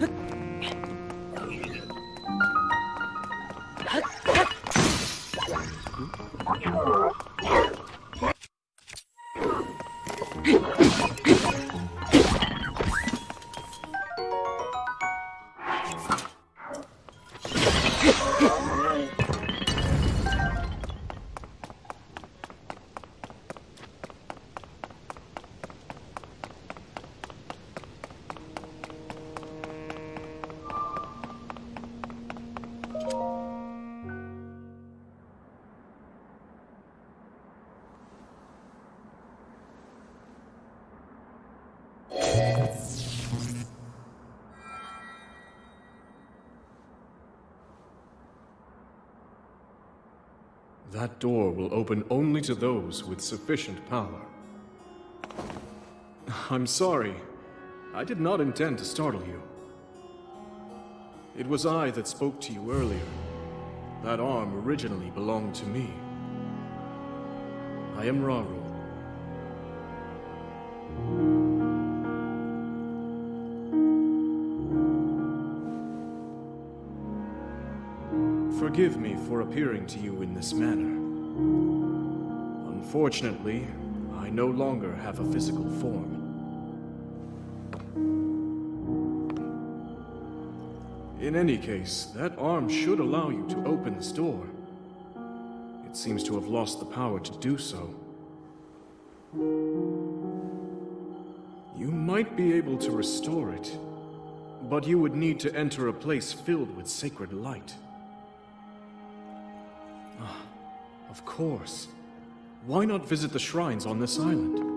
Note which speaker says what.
Speaker 1: Huh? That door will open only to those with sufficient power. I'm sorry. I did not intend to startle you. It was I that spoke to you earlier. That arm originally belonged to me. I am Rauru. Forgive me for appearing to you in this manner. Unfortunately, I no longer have a physical form. In any case, that arm should allow you to open this door. It seems to have lost the power to do so. You might be able to restore it, but you would need to enter a place filled with sacred light. Of course. Why not visit the shrines on this island?